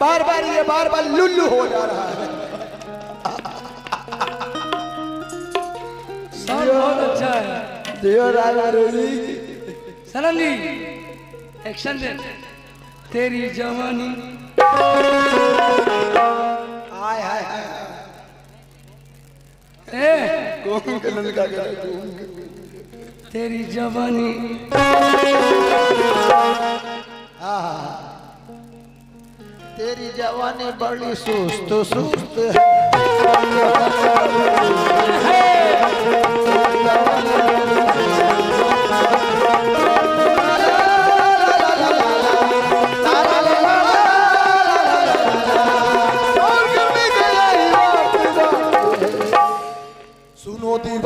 बार बार ये बार बार लुल्लू हो जा रहा है। बहुत अच्छा है। देव राजा रोजी सनम एक्शन दे तेरी जवानी। हाय हाय हाय ए कौन के लड़का के के तेरी जवानी तेरी जवानी बड़ी सुस्त सुस्त। है!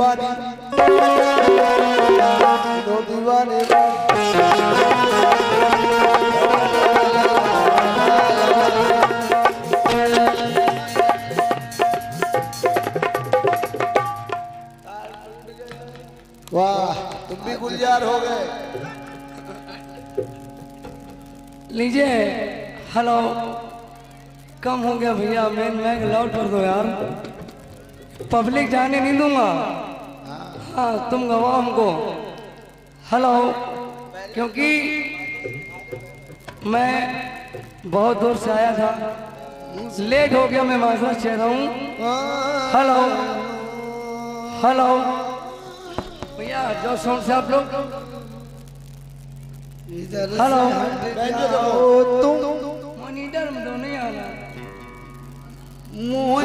दीवानी। वाह, तुम भी गुलजार हो गए। लीजिए, हेलो। कम हो गया भैया मेन मैग लाउड कर दो यार। पब्लिक जाने नहीं दूँगा। हाँ तुम गवाओ हमको। हेलो क्योंकि मैं बहुत दूर से आया था। लेट हो गया, मैं माजरा चाह रहा हूँ। हेलो हेलो भैया, जो साउंड से आप लोग। हेलो तुम मॉनिटर में तो नहीं आना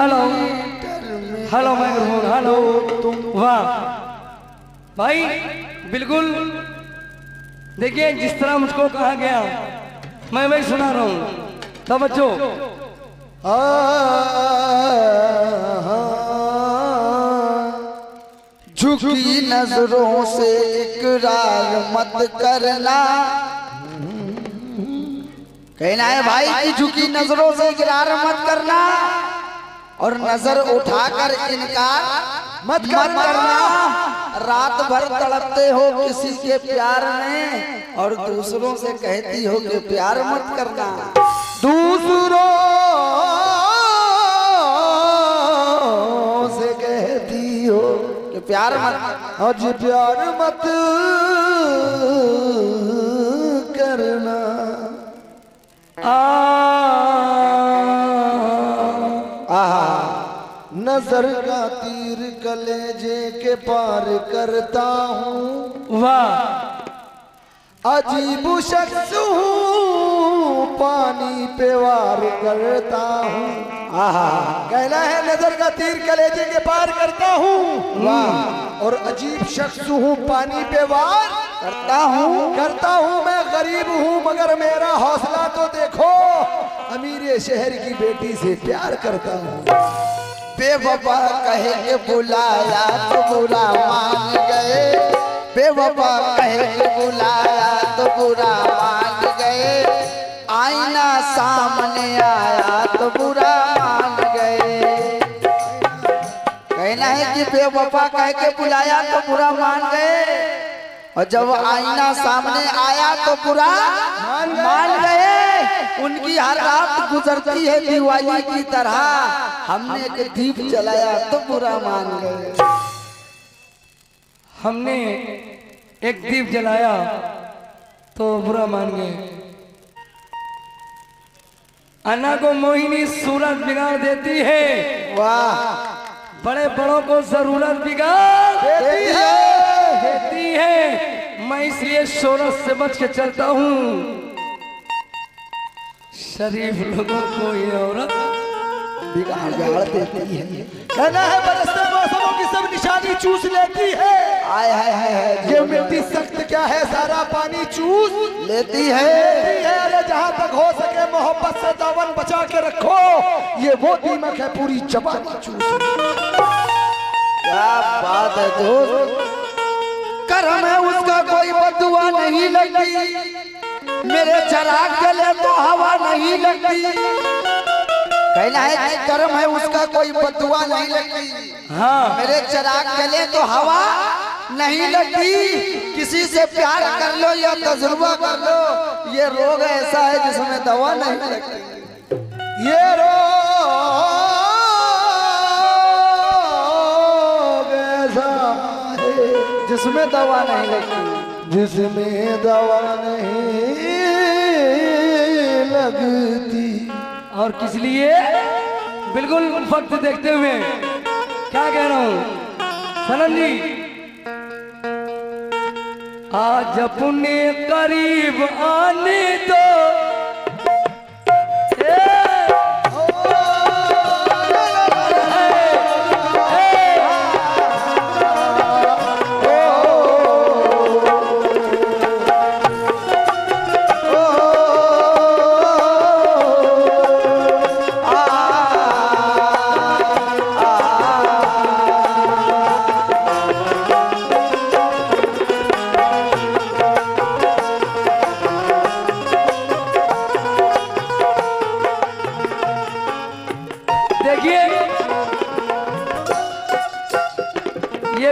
हेलो हेलो माइक्रोफोन हेलो वाह। भाई बिल्कुल देखिए जिस तरह मुझको कहा गया मैं वही सुना रहा हूँ तो बच्चों झुकी नज़रों से इकरार मत करना कहना है भाई कि झुकी नज़रों से इकरार मत करना और नज़र उठाकर इनकार मत करना। रात भर तड़पते हो किसी के प्यार में और दूसरों से कहती हो कि प्यार मत करना। दूसरों से कहती हो कि प्यार मत आज प्यार मत करना। आ। आहा। नज़र का तीर कलेजे के पार करता हूँ। वाह। अजीब शख्स हूँ पानी पे वार करता हूँ। कहना है नज़र का तीर कलेजे के पार करता हूँ। वाह। और अजीब शख्स हूँ पानी पे वार करता हूँ। करता हूँ मैं गरीब हूँ मगर मेरा हौसला तो देखो। अमीर शहर की बेटी से प्यार करता हूँ। बेवफा कहे के बुलाया तो बुरा मान गए। बेवफा कहे के बुलाया तो बुरा मान गए। आईना सामने आया तो बुरा मान गए। कहना है कि बेबा कह के बुलाया तो बुरा मान गए। और जब आईना सामने आया तो बुरा मान गए। उनकी हर रात गुजरती है दिवाली की तरह। हमने एक दीप जलाया तो बुरा मान गए। हमने एक दीप जलाया तो बुरा मान गए। अन्ना को मोहिनी सूरत बिगाड़ देती है। वाह। बड़े बड़ों को ज़रूरत बिगाड़ देती है। देती है। मैं इसलिए शोरत से बच के चलता हूँ। शरीफ लोगों को ये औरत बिगाड़ देती है। कहना है बरसते मौसमों की सब निशानी चूस लेती है। आय हाय हाय हाय ये मिट्टी सख्त क्या है? सारा पानी चूस लेती है। अरे जहाँ तक हो सके मोहब्बत से दामन बचा के रखो। ये वो दीमक है पूरी जवानी चूस। क्या बात है दोस्त। करम है उसका कोई बदुआ नहीं लगती मेरे चराग जले तो हवा नहीं लगती कहना है कि कर्म है उसका कोई बदुआ नहीं लगती। हाँ। मेरे चराग जले तो हवा नहीं लगती। किसी से प्यार कर लो या तजुर्बा कर लो ये रोग ऐसा है जिसमें दवा नहीं लगती। ये रोग ऐसा है जिसमें दवा नहीं लगती। जिसमें दवा नहीं लगती। और किस लिए? बिल्कुल वक्त देखते हुए। क्या कह रहा हूँ? सनम जी। आज अपने करीब आने दो।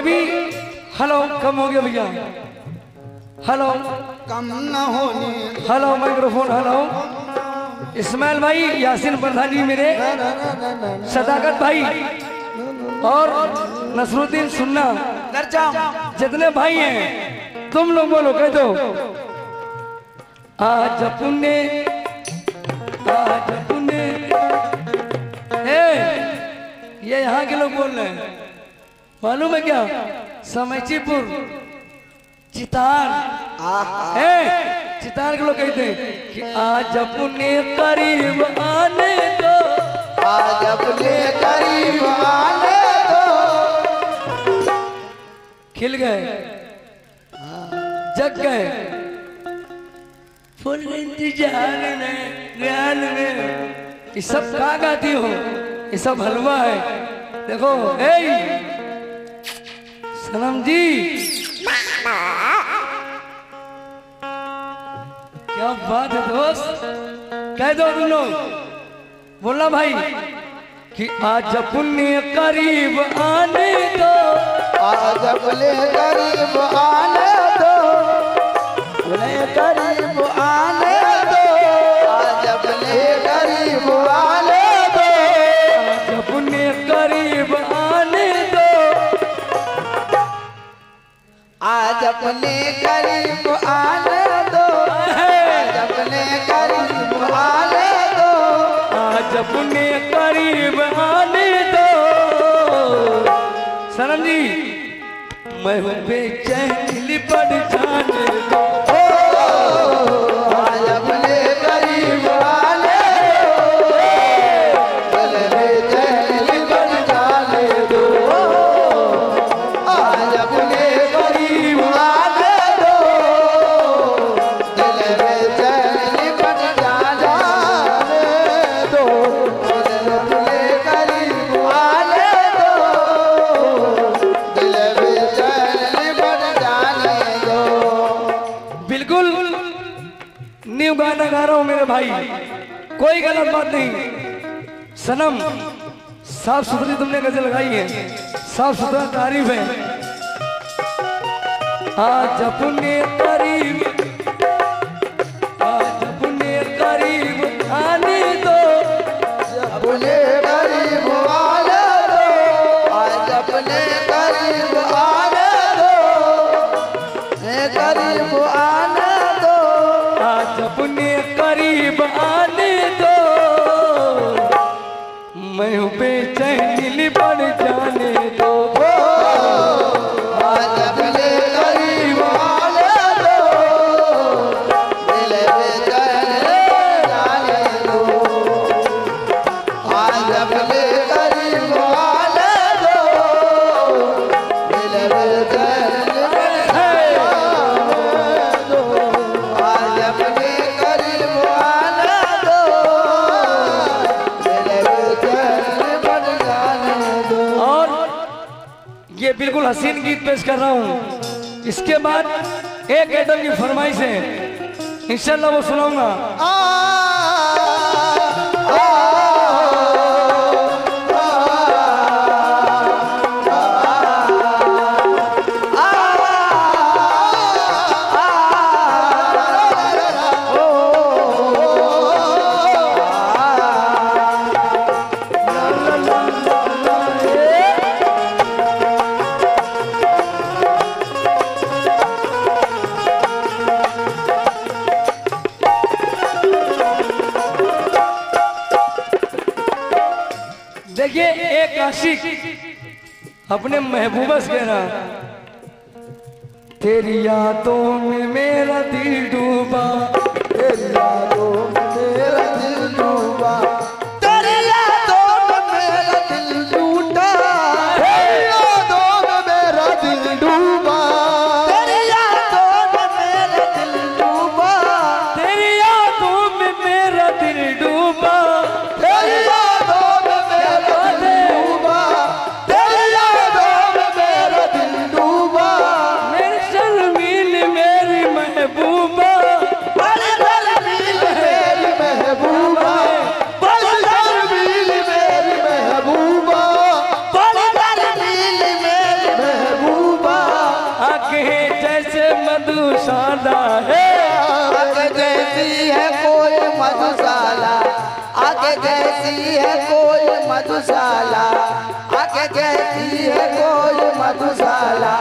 भी हेलो कम हो गया भैया। हेलो। कम न होने हेलो माइक्रोफोन हेलो। इस्माइल भाई यासिन प्रधान जी मेरे। सदाकत भाई और नसरुद्दीन सुन्ना। जितने भाई हैं तुम लोग बोलो कह दो। आज अपने आज अपने। ए, ये यहाँ के लोग बोल रहे हैं। मालूम है क्या? समैचीपुर। चितार। ए, चितार के लोग कहते हैं कि आज अपने करीब आने दो। आज अपने करीब आने दो। खिल गए। जग गए। फुल इंतज़ार में ख्याल में। ये सब कहाँ गाती हो? ये सब हलवा है। देखो ए सनम जी। क्या बात है दोस्त? कह दो तुम लोग बोला भाई कि आज पुण्य करीब आने दो। आज पुण्य करीब आने दो। पुण्य करीब अपने करीब आने दो। अपने करीब आने दो। आज अपने करीब आने दो। सनम जी, मैं हूँ बेचैन लिपट मेरे भाई, कोई गलत बात नहीं। सनम साफ़ सुथरी तुमने गज़ल लगाई है। साफ़ सुथरा तारीफ़ है। आज अपने करीब बिल्कुल हसीन गीत पेश कर रहा हूँ। इसके बाद एक आइटम की फरमाइश है। इंशाल्लाह वो सुनाऊँगा। देखिए, एक आशिक अपने महबूबा से कह रहा तेरी यादों में मेरा दिल डूबा, तेरी यादों में मधुशाला है। आगे जैसी है कोई मधुशाला। आगे जैसी है कोई मधुशाला। आगे जैसी है कोई मधुशाला।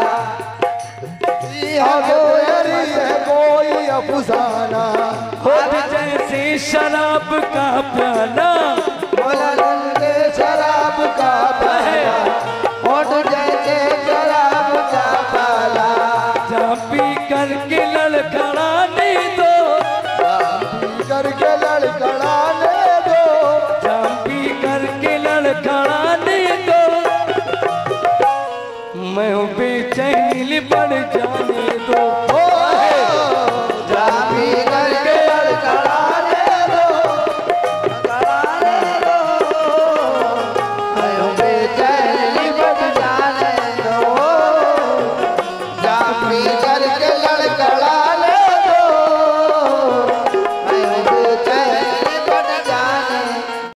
कोई है कोई अफसाना। जैसी शराब का प्याला। लड़खड़ाने दो मैं बढ़ जाऊँ